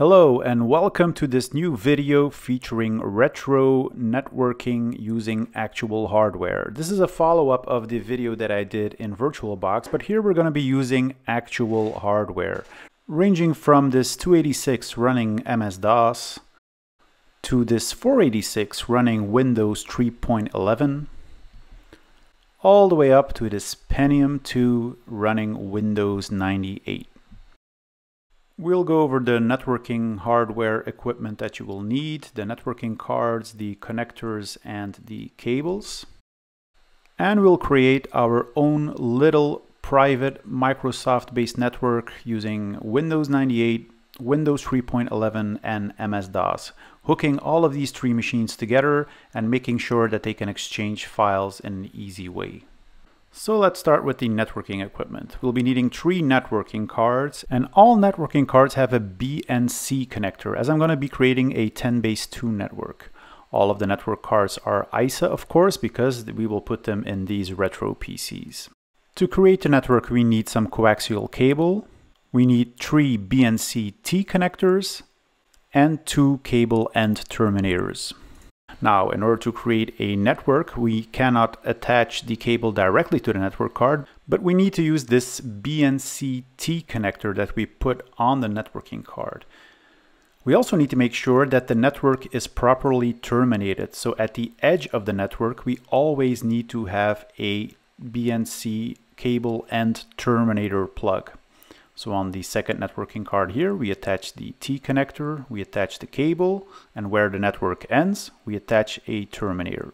Hello and welcome to this new video featuring retro networking using actual hardware. This is a follow-up of the video that I did in VirtualBox, but here we're going to be using actual hardware, ranging from this 286 running MS-DOS to this 486 running Windows 3.11, all the way up to this Pentium 2 running Windows 98. We'll go over the networking hardware equipment that you will need, the networking cards, the connectors, and the cables. And we'll create our own little private Microsoft-based network using Windows 98, Windows 3.11, and MS-DOS, hooking all of these three machines together and making sure that they can exchange files in an easy way. So let's start with the networking equipment. We'll be needing three networking cards and all networking cards have a BNC connector as I'm going to be creating a 10 base 2 network. All of the network cards are ISA of course because we will put them in these retro PCs. To create a network we need some coaxial cable, we need three BNC T connectors and two cable end terminators. Now, in order to create a network, we cannot attach the cable directly to the network card, but we need to use this BNC-T connector that we put on the networking card. We also need to make sure that the network is properly terminated. So at the edge of the network, we always need to have a BNC cable end terminator plug. So on the second networking card here, we attach the T connector, we attach the cable, and where the network ends, we attach a terminator.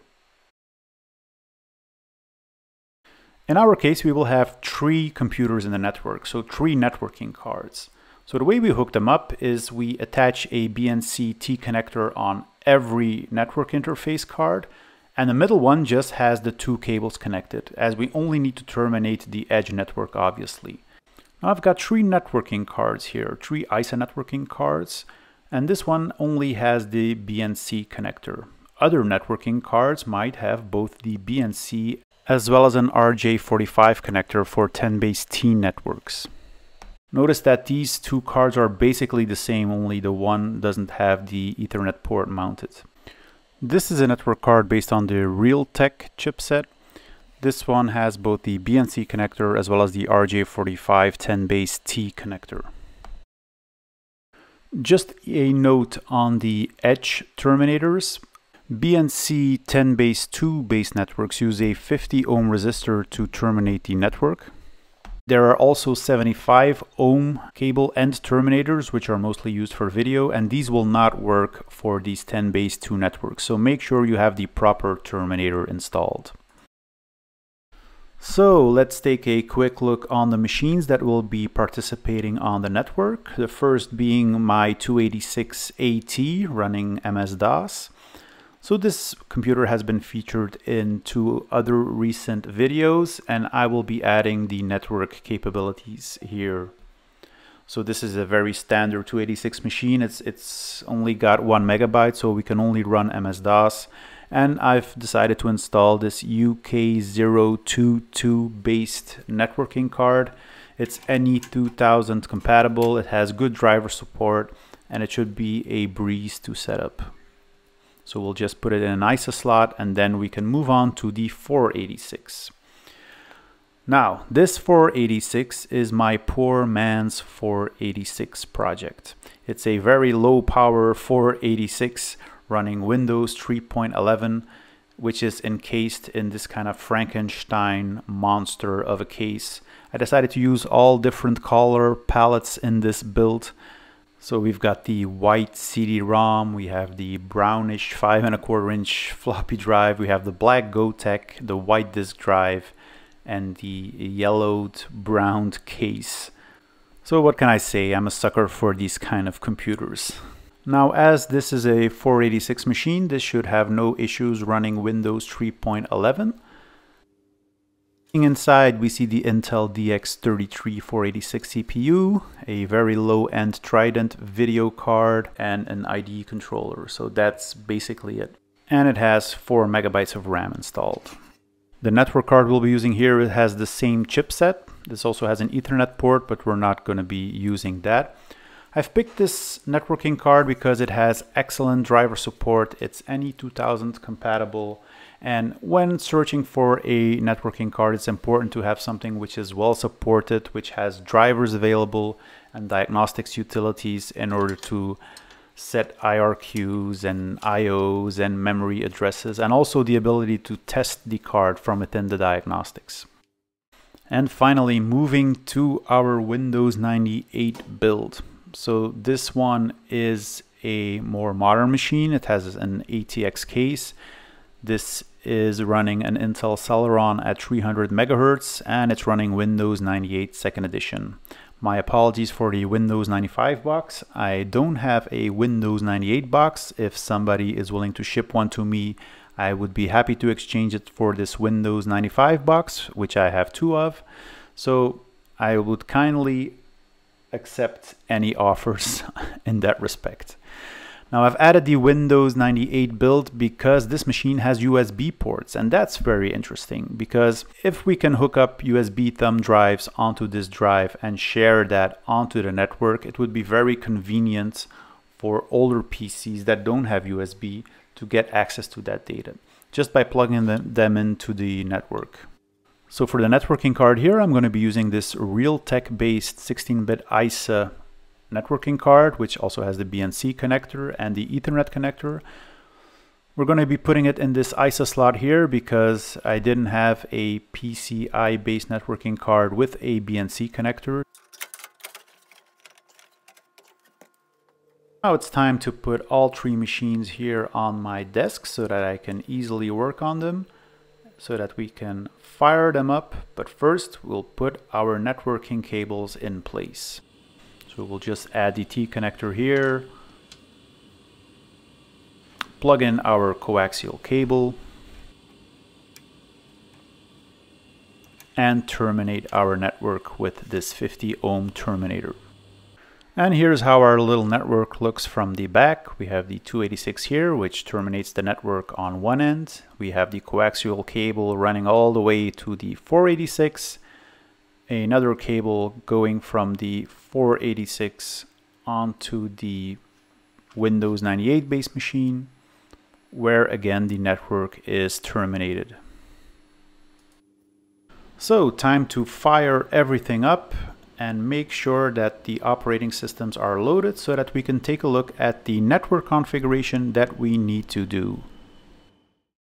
In our case, we will have three computers in the network, so three networking cards. So the way we hook them up is we attach a BNC T connector on every network interface card, and the middle one just has the two cables connected, as we only need to terminate the edge network, obviously. Now I've got three networking cards here, three ISA networking cards, and this one only has the BNC connector. Other networking cards might have both the BNC as well as an RJ45 connector for 10 base T networks. Notice that these two cards are basically the same, only the one doesn't have the Ethernet port mounted. This is a network card based on the Realtek chipset this one has both the BNC connector as well as the RJ45 10 base T connector. Just a note on the edge terminators. BNC 10 base 2 base networks use a 50 ohm resistor to terminate the network. There are also 75 ohm cable end terminators, which are mostly used for video, and these will not work for these 10 base 2 networks. So make sure you have the proper terminator installed. So let's take a quick look on the machines that will be participating on the network. The first being my 286AT running MS-DOS. So this computer has been featured in two other recent videos and I will be adding the network capabilities here. So this is a very standard 286 machine. It's, it's only got one megabyte so we can only run MS-DOS and I've decided to install this UK022 based networking card. It's NE2000 compatible, it has good driver support, and it should be a breeze to set up. So we'll just put it in an ISA slot and then we can move on to the 486. Now, this 486 is my poor man's 486 project. It's a very low power 486 running Windows 3.11, which is encased in this kind of Frankenstein monster of a case. I decided to use all different color palettes in this build. So we've got the white CD-ROM, we have the brownish five and a quarter inch floppy drive, we have the black Gotek, the white disk drive, and the yellowed browned case. So what can I say? I'm a sucker for these kind of computers. Now as this is a 486 machine, this should have no issues running Windows 3.11. Inside we see the Intel DX33 486 CPU, a very low-end Trident video card, and an IDE controller. So that's basically it. And it has 4 megabytes of RAM installed. The network card we'll be using here has the same chipset. This also has an Ethernet port, but we're not going to be using that. I've picked this networking card because it has excellent driver support. It's NE2000 compatible. And when searching for a networking card, it's important to have something which is well supported, which has drivers available and diagnostics utilities in order to set IRQs and IOs and memory addresses, and also the ability to test the card from within the diagnostics. And finally, moving to our Windows 98 build. So this one is a more modern machine. It has an ATX case. This is running an Intel Celeron at 300 megahertz and it's running Windows 98 second edition. My apologies for the Windows 95 box. I don't have a Windows 98 box. If somebody is willing to ship one to me, I would be happy to exchange it for this Windows 95 box, which I have two of. So I would kindly accept any offers in that respect. Now I've added the Windows 98 build because this machine has USB ports and that's very interesting because if we can hook up USB thumb drives onto this drive and share that onto the network, it would be very convenient for older PCs that don't have USB to get access to that data just by plugging them, into the network. So for the networking card here, I'm going to be using this Realtek based 16-bit ISA networking card, which also has the BNC connector and the Ethernet connector. We're going to be putting it in this ISA slot here because I didn't have a PCI based networking card with a BNC connector. Now it's time to put all three machines here on my desk so that I can easily work on them so that we can fire them up. But first we'll put our networking cables in place. So we'll just add the T connector here, plug in our coaxial cable, and terminate our network with this 50 ohm terminator. And here's how our little network looks from the back. We have the 286 here, which terminates the network on one end. We have the coaxial cable running all the way to the 486 another cable going from the 486 onto the Windows 98 base machine where again the network is terminated. So time to fire everything up and make sure that the operating systems are loaded so that we can take a look at the network configuration that we need to do.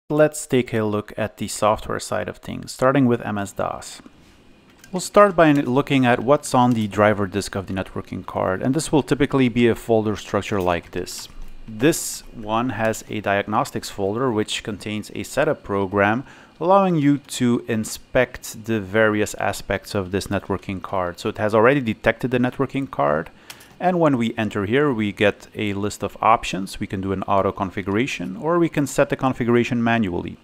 Let's take a look at the software side of things, starting with MS-DOS. We'll start by looking at what's on the driver disk of the networking card, and this will typically be a folder structure like this. This one has a diagnostics folder which contains a setup program allowing you to inspect the various aspects of this networking card. So it has already detected the networking card and when we enter here we get a list of options. We can do an auto configuration or we can set the configuration manually.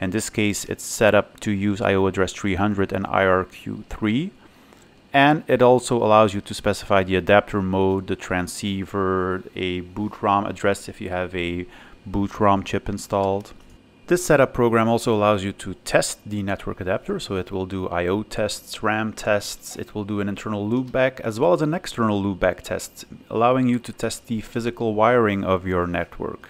In this case, it's set up to use IO address 300 and IRQ3. And it also allows you to specify the adapter mode, the transceiver, a boot ROM address if you have a boot ROM chip installed. This setup program also allows you to test the network adapter, so it will do I.O. tests, RAM tests, it will do an internal loopback as well as an external loopback test, allowing you to test the physical wiring of your network.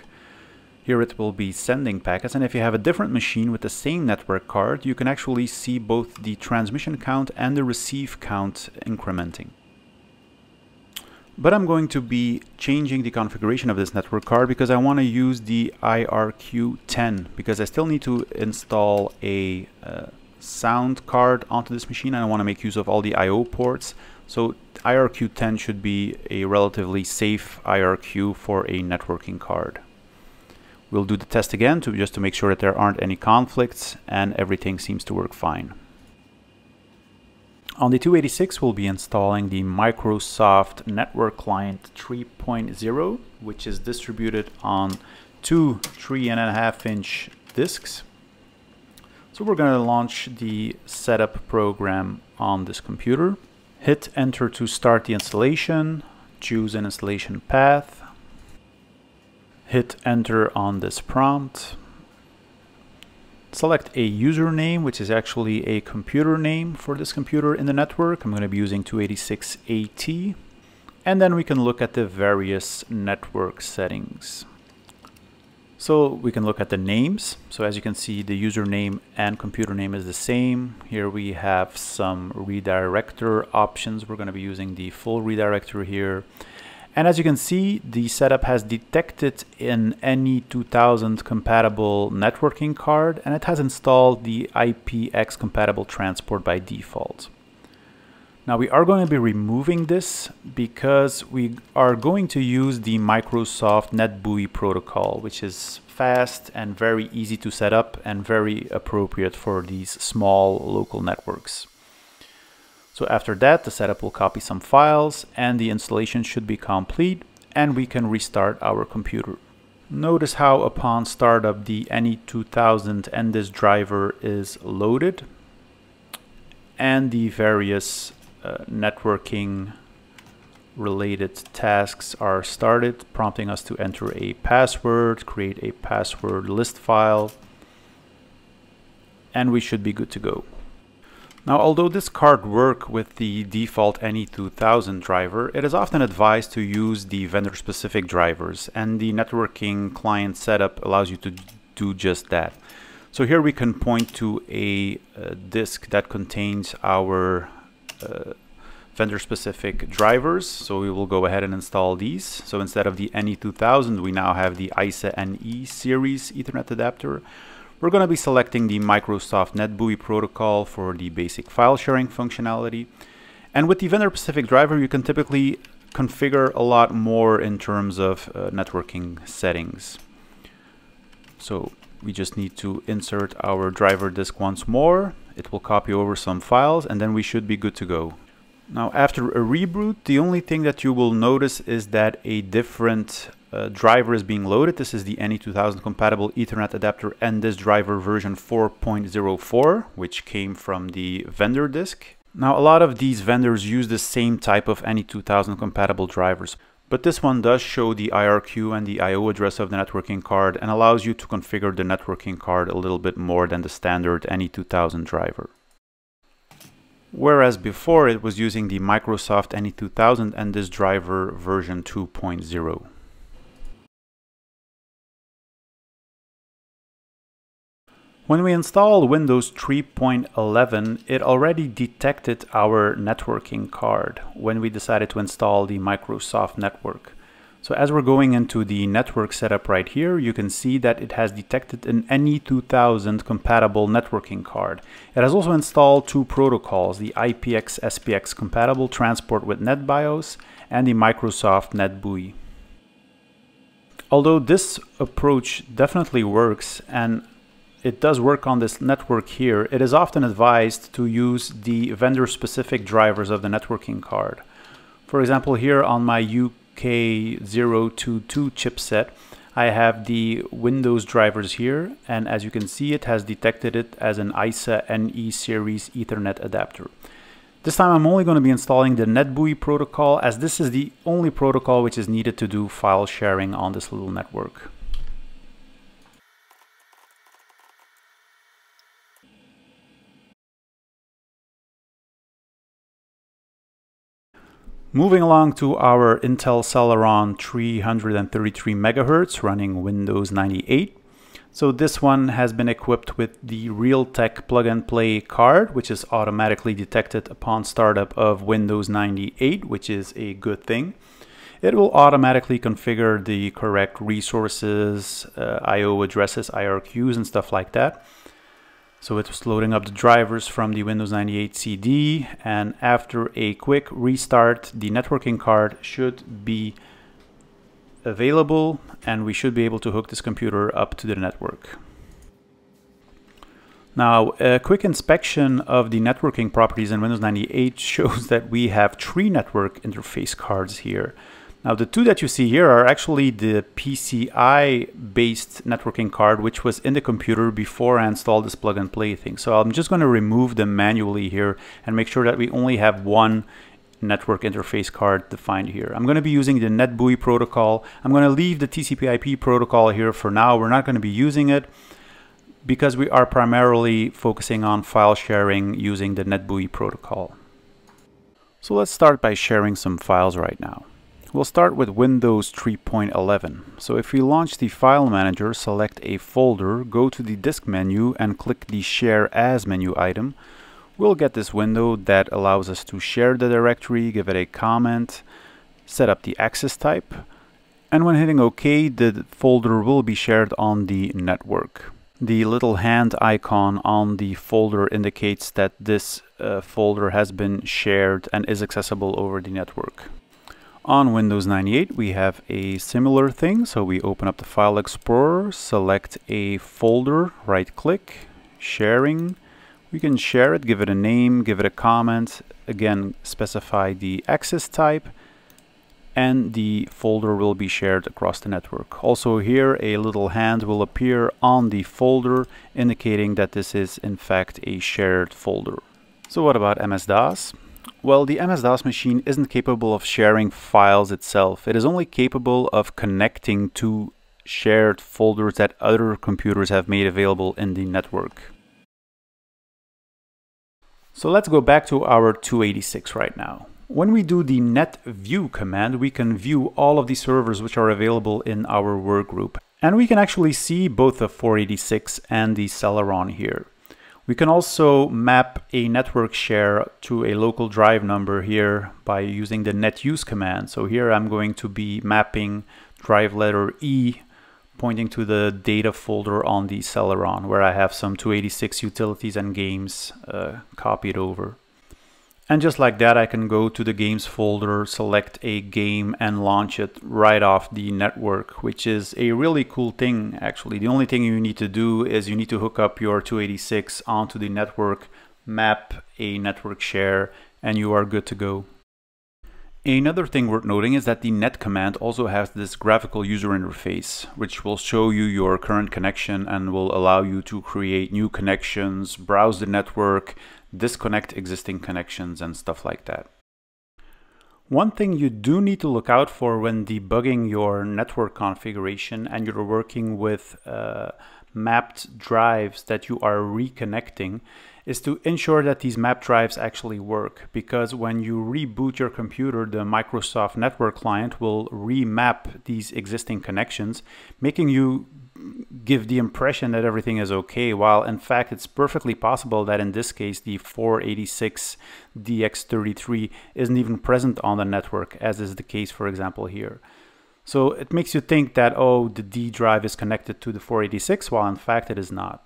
Here it will be sending packets and if you have a different machine with the same network card you can actually see both the transmission count and the receive count incrementing. But I'm going to be changing the configuration of this network card because I want to use the IRQ10 because I still need to install a uh, sound card onto this machine and I want to make use of all the I.O. ports. So IRQ10 should be a relatively safe IRQ for a networking card. We'll do the test again to just to make sure that there aren't any conflicts and everything seems to work fine. On the 286 we'll be installing the Microsoft Network Client 3.0 which is distributed on two three and a half inch disks. So we're going to launch the setup program on this computer. Hit enter to start the installation, choose an installation path, hit enter on this prompt. Select a username, which is actually a computer name for this computer in the network. I'm going to be using 286AT. And then we can look at the various network settings. So we can look at the names. So as you can see, the username and computer name is the same. Here we have some redirector options. We're going to be using the full redirector here. And as you can see, the setup has detected an NE2000 compatible networking card and it has installed the IPX compatible transport by default. Now we are going to be removing this because we are going to use the Microsoft NetBEUI protocol, which is fast and very easy to set up and very appropriate for these small local networks. So after that, the setup will copy some files and the installation should be complete and we can restart our computer. Notice how upon startup the NE2000 NDIS driver is loaded and the various uh, networking related tasks are started, prompting us to enter a password, create a password list file, and we should be good to go. Now, although this card works with the default NE2000 driver, it is often advised to use the vendor-specific drivers, and the networking client setup allows you to do just that. So here we can point to a, a disk that contains our uh, vendor specific drivers. So we will go ahead and install these. So instead of the NE2000, we now have the ISA NE series Ethernet adapter. We're going to be selecting the Microsoft NetBEUI protocol for the basic file sharing functionality. And with the vendor specific driver, you can typically configure a lot more in terms of uh, networking settings. So we just need to insert our driver disk once more. It will copy over some files and then we should be good to go. Now after a reboot, the only thing that you will notice is that a different uh, driver is being loaded. This is the NE2000 compatible Ethernet adapter and this driver version 4.04, which came from the vendor disk. Now a lot of these vendors use the same type of NE2000 compatible drivers. But this one does show the IRQ and the I.O. address of the networking card and allows you to configure the networking card a little bit more than the standard NE2000 driver. Whereas before it was using the Microsoft NE2000 and this driver version 2.0. When we installed Windows 3.11, it already detected our networking card when we decided to install the Microsoft Network. So as we're going into the network setup right here, you can see that it has detected an NE2000 compatible networking card. It has also installed two protocols, the IPX SPX compatible transport with NetBIOS and the Microsoft NetBEUI. Although this approach definitely works and it does work on this network here, it is often advised to use the vendor-specific drivers of the networking card. For example, here on my UK022 chipset, I have the Windows drivers here, and as you can see, it has detected it as an ISA NE series Ethernet adapter. This time I'm only going to be installing the NetBEUI protocol as this is the only protocol which is needed to do file sharing on this little network. Moving along to our Intel Celeron 333 MHz running Windows 98. So this one has been equipped with the Realtek plug and play card, which is automatically detected upon startup of Windows 98, which is a good thing. It will automatically configure the correct resources, uh, I.O. addresses, IRQs, and stuff like that. So it was loading up the drivers from the Windows 98 CD and after a quick restart the networking card should be available and we should be able to hook this computer up to the network. Now a quick inspection of the networking properties in Windows 98 shows that we have three network interface cards here. Now the two that you see here are actually the PCI based networking card which was in the computer before I installed this plug and play thing. So I'm just going to remove them manually here and make sure that we only have one network interface card defined here. I'm going to be using the NetBEUI protocol. I'm going to leave the TCP IP protocol here for now. We're not going to be using it because we are primarily focusing on file sharing using the NetBEUI protocol. So let's start by sharing some files right now. We'll start with Windows 3.11. So if we launch the File Manager, select a folder, go to the Disk menu and click the Share As menu item, we'll get this window that allows us to share the directory, give it a comment, set up the access type, and when hitting OK, the folder will be shared on the network. The little hand icon on the folder indicates that this uh, folder has been shared and is accessible over the network. On Windows 98 we have a similar thing, so we open up the File Explorer, select a folder, right click, sharing, we can share it, give it a name, give it a comment, again specify the access type, and the folder will be shared across the network. Also here a little hand will appear on the folder indicating that this is in fact a shared folder. So what about MS-DOS? Well, the MS-DOS machine isn't capable of sharing files itself. It is only capable of connecting to shared folders that other computers have made available in the network. So let's go back to our 286 right now. When we do the net view command, we can view all of the servers which are available in our workgroup. And we can actually see both the 486 and the Celeron here. We can also map a network share to a local drive number here by using the netuse command. So here I'm going to be mapping drive letter E pointing to the data folder on the Celeron where I have some 286 utilities and games uh, copied over. And just like that, I can go to the games folder, select a game and launch it right off the network, which is a really cool thing actually. The only thing you need to do is you need to hook up your 286 onto the network, map a network share, and you are good to go. Another thing worth noting is that the net command also has this graphical user interface, which will show you your current connection and will allow you to create new connections, browse the network, disconnect existing connections and stuff like that. One thing you do need to look out for when debugging your network configuration and you're working with uh, mapped drives that you are reconnecting is to ensure that these map drives actually work because when you reboot your computer the Microsoft Network Client will remap these existing connections making you give the impression that everything is okay, while in fact it's perfectly possible that in this case the 486 DX33 isn't even present on the network, as is the case for example here. So it makes you think that, oh, the D drive is connected to the 486, while in fact it is not.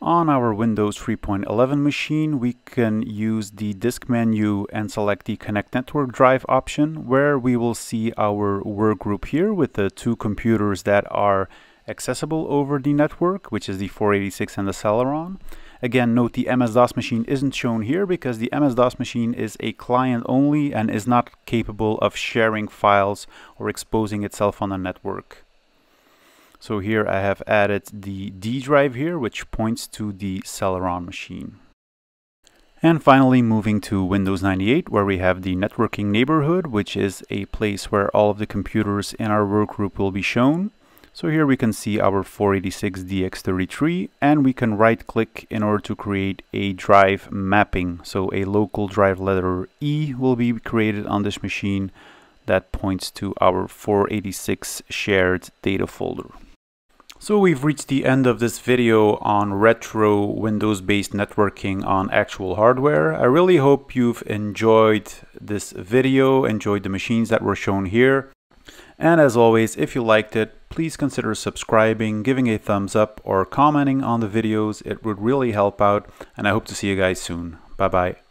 On our Windows 3.11 machine, we can use the disk menu and select the Connect Network Drive option, where we will see our workgroup here with the two computers that are accessible over the network, which is the 486 and the Celeron. Again, note the MS-DOS machine isn't shown here because the MS-DOS machine is a client only and is not capable of sharing files or exposing itself on the network. So here I have added the D drive here, which points to the Celeron machine. And finally moving to Windows 98 where we have the networking neighborhood, which is a place where all of the computers in our workgroup will be shown. So here we can see our 486DX33 and we can right click in order to create a drive mapping. So a local drive letter E will be created on this machine that points to our 486 shared data folder. So we've reached the end of this video on retro Windows-based networking on actual hardware. I really hope you've enjoyed this video, enjoyed the machines that were shown here. And as always, if you liked it, please consider subscribing, giving a thumbs up, or commenting on the videos. It would really help out, and I hope to see you guys soon. Bye bye.